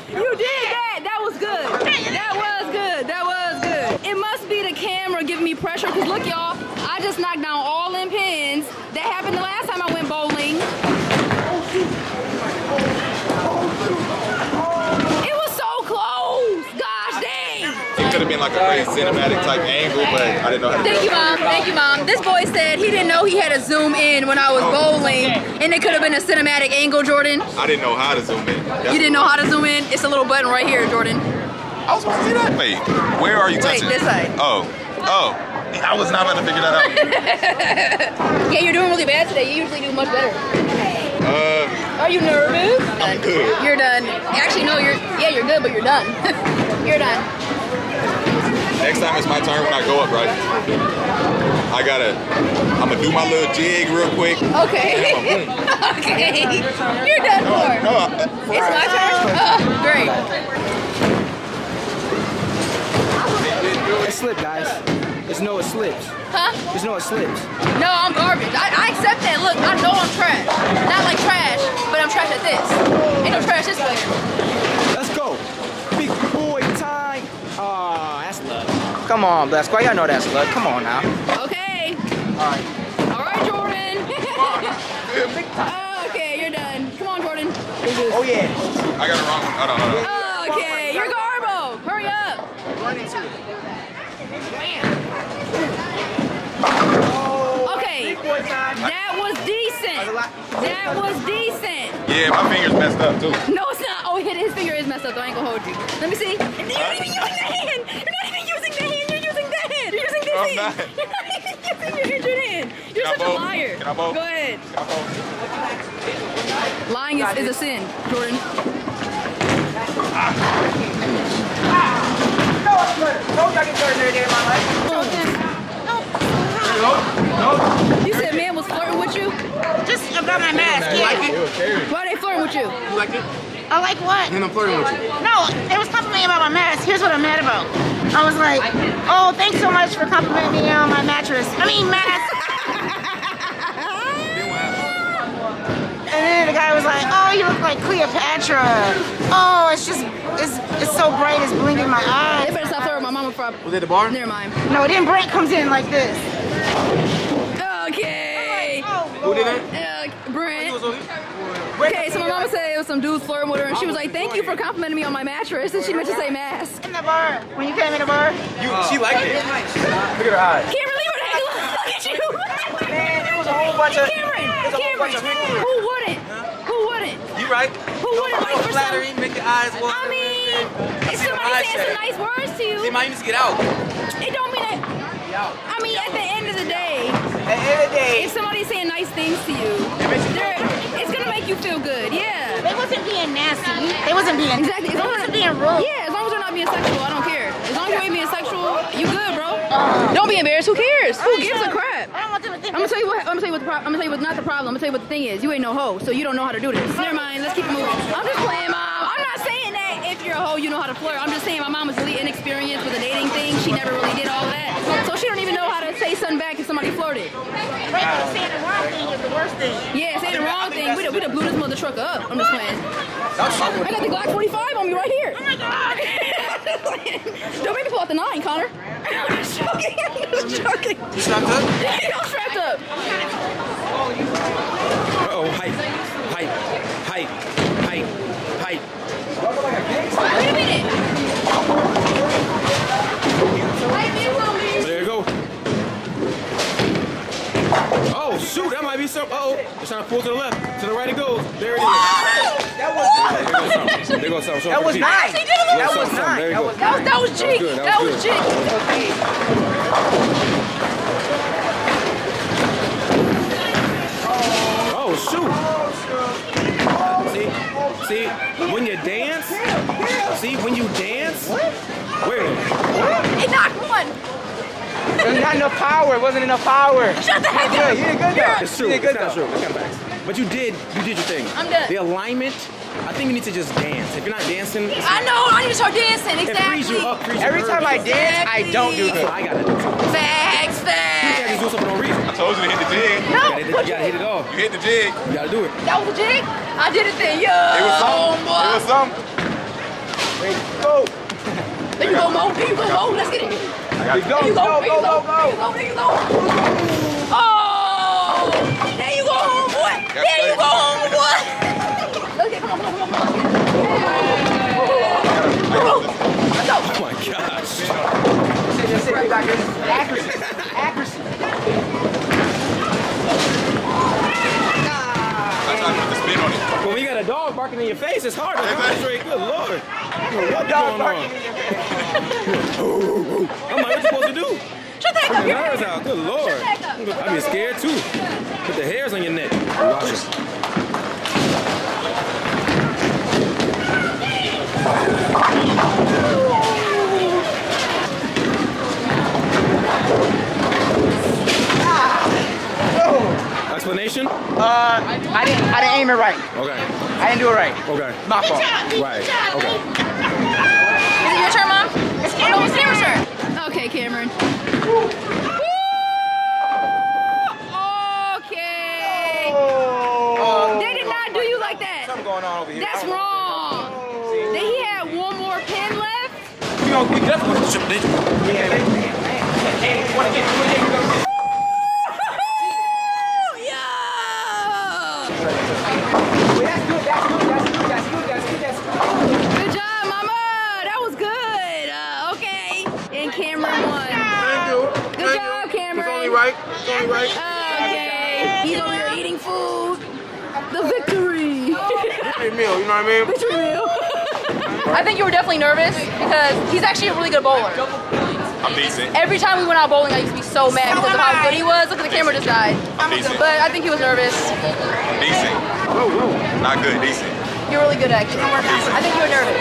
You did that! That was good! That was good! That was good! It must be the camera giving me pressure, because look, y'all, I just knocked down all them pins. That happened the last time I went bowling. It was so close! Gosh dang! It could have been like a crazy cinematic type angle, but I didn't know how to Thank you, mom. Thank you, mom. This boy said he didn't know he had to zoom in when I was bowling, and it could have been a cinematic angle, Jordan. I didn't know how to zoom in. That's- You didn't know how to zoom in? It's a little button right here, Jordan. I was supposed to see that. Wait, where are you touching? Wait, this side. Oh, oh. I was not about to figure that out. Yeah, you're doing really bad today. You usually do much better. Uh, Are you nervous? I'm good. You're done. Actually, no, you're, yeah, you're good, but you're done. you're done. Next time it's my turn when I go up, right? I gotta, I'm gonna do my little jig real quick. Okay. okay. You're done for. No, I- It's my turn? Oh, great. It slipped, guys. Just know it slips. Huh? Just know it slips. No, I'm garbage. I, I accept that. Look, I know I'm trash. Not like trash, but I'm trash at this. Ain't no trash this player. Come on, Bless. Why y'all know that's love? Come on now. Okay. All right. All right, Jordan. oh, okay, you're done. Come on, Jordan. Oh yeah. I got it wrong. Hold on, hold on. Oh, okay, you're Garbo. Hurry up. Run into it. Okay, Big boy time. that was decent. That was decent. Yeah, my fingers messed up too. No, it's not. Oh, his, his finger is messed up. Though. I ain't gonna hold you. Let me see. You're not even using the hand. You're not even using the hand. You're using the hand. You're using this No, I'm hand. Not. You're not even using your injured hand. You're Can such a liar. Can I bowl? Go ahead. Can I bowl? Lying is, is a sin, Jordan. No, it's good. Told you I get dirty every day in my life. You said man was flirting with you. Just about my mask, yeah. Why they flirting with you? I like what? And I'm flirting with you. No, it was complimenting about my mask. Here's what I'm mad about. I was like, oh, thanks so much for complimenting me on my mattress. I mean, mask. And then the guy was like, oh, you look like Cleopatra. Oh, it's just, it's, it's so bright, it's blinking my eyes. They eyes. better stop flirting with my mama for. Was it the bar? Never mind. No, then Brent comes in like this. Okay. Who did that? Uh, Brent. Okay, so my mama said it was some dudes flirting with her, and she was like, "Thank you for complimenting me on my mattress," and she meant to say mask. In the bar, when you came in the bar. You, she liked it. Look at her eyes. Can't believe her head. Look at you. Man, it was a whole bunch of. Cameron, There's a whole Cameron, of who wouldn't? Who wouldn't? You right. Who wouldn't like for some? Flattery, make your eyes water. I mean, mean, if somebody says some nice words to you, See, man, you need to get out. it don't mean that. I mean, at the end of the day, At the end of the day, if somebody's saying nice things to you, it's gonna make you feel good. Yeah. They wasn't being nasty. They wasn't being. Exactly. As They long as wasn't being rude. Yeah, as long as they're not being sexual, I don't care. As long as you ain't being sexual, you good, bro. Uh-huh. don't be embarrassed. Who cares? Who uh-huh. gives a crap? I don't want them to think. I'm gonna tell you what. I'm gonna tell you what. The pro- I'm gonna tell you what's not the problem. I'm gonna tell you what the thing is. You ain't no hoe, so you don't know how to do this. Never mind. Let's keep it moving. I'm just playing, mom. I'm not saying that if you're a hoe, you know how to flirt. I'm just saying my mom was really inexperienced with the dating thing. She never really did all that, so she don't even know how to say something back if somebody flirted. Right, saying the wrong thing is the worst thing. Yeah, saying the wrong thing. We done, we done blew this mother truck up. I'm just playing. I got the Glock 45 on me right here. Oh my god. Don't make me pull out the nine, Connor. I'm just joking. I'm just joking. You strapped up? I'm strapped up. Oh, hype, hype, hype, hype, hype. Wait a minute. There you go. Oh shoot, that might be some. Oh, it's trying to pull to the left. To the right it goes. There it is. that was There goes something. There goes something. That was nice. That was something, something. nice. That was That was, that was Jig. good, that That was was. Jig. Oh shoot. See, see, when you dance, see, when you dance, wait a minute. It knocked one. There's not enough power. It wasn't enough power. Shut the heck You up. did good. You did good though. It's true. You did good kind of though. true. It's kind. But you did, you did your thing. I'm done. The alignment, I think you need to just dance. If you're not dancing, I know. I need to start dancing. Exactly. frees you up. Frees Every time I nerves. dance, I don't do That's good. what I gotta do. You Facts, can't facts. just do something for no reason. I told you to hit the jig. No, You gotta, you gotta hit it off. You hit the jig. You gotta do it. that was a jig. I did it then. Yo. It was something. Oh, It was something. There you go. There you go, Mo. There you go, Mo. Let's get it. There you go. There you go. Go, There you go, go. go, go. There you go. There you go. Oh. There you go, homeboy. There you go, homeboy. Let's get. Come on, come on, come on, come on. Let's go. Oh my gosh. Sit, just sit. You got this. Accuracy. Accuracy. Got barking in your face, it's hard to concentrate. Good lord. I don't What's going barking on? in your face. I'm like, what you supposed to do? Shut the heck up. your You're nerves out. Good lord. Shut the heck up. I'd be scared too. Put the hairs on your neck. Watch it. Explanation? Uh, I didn't. I didn't aim it right. Okay. I didn't do it right. Okay. My fault. Right. Okay. Is it your turn, Mom? It's Cameron. Oh, it's Cameron's turn. Okay, Cameron. Okay. Oh. They did not do you like that. Something going on over here. That's wrong. Then he had one more pin left. You know, you definitely want to trip, did you? Yeah, they, they, hey, you wanna get, you wanna get, Yeah. Wait, that's good, that's good, that's good, that's good, that's good, that's good. Good job, Mama. That was good. Uh, okay. And Cameron won. Good job, Cameron. It's only right. It's only right. Okay. He's over here eating food. The victory. Hey, meal, you know what I mean? victory meal. I think you were definitely nervous because he's actually a really good bowler. I'm decent. Every time we went out bowling, I used to be so mad because of how good he was. Look at the camera just died. I'm decent. But I think he was nervous. Decent. Not good, decent. You're really good actually. I think you were nervous.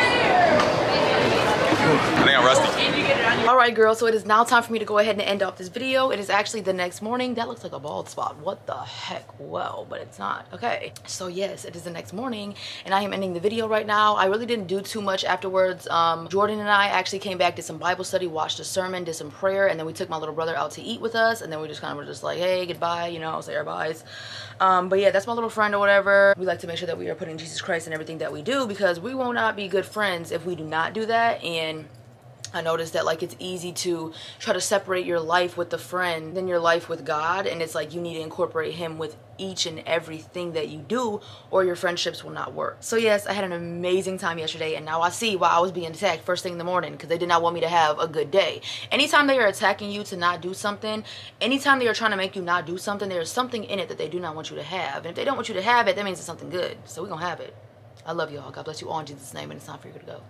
I think I'm rusty. All right, girls, so it is now time for me to go ahead and end off this video. It is actually the next morning. That looks like a bald spot. What the heck? Well, but it's not. Okay, so yes, it is the next morning, and I am ending the video right now. I really didn't do too much afterwards. Um, Jordan and I actually came back, did some Bible study, watched a sermon, did some prayer, and then we took my little brother out to eat with us, and then we just kind of were just like, hey, goodbye, you know, say our byes. Um, but yeah, that's my little friend or whatever. We like to make sure that we are putting Jesus Christ in everything that we do because we will not be good friends if we do not do that. And I noticed that like it's easy to try to separate your life with the friend than your life with God and it's like you need to incorporate him with each and everything that you do or your friendships will not work. So yes, I had an amazing time yesterday and now I see why I was being attacked first thing in the morning because they did not want me to have a good day. Anytime they are attacking you to not do something, anytime they are trying to make you not do something, there is something in it that they do not want you to have. And if they don't want you to have it, that means it's something good. So we're going to have it. I love y'all. God bless you all in Jesus' name and it's time for you to go.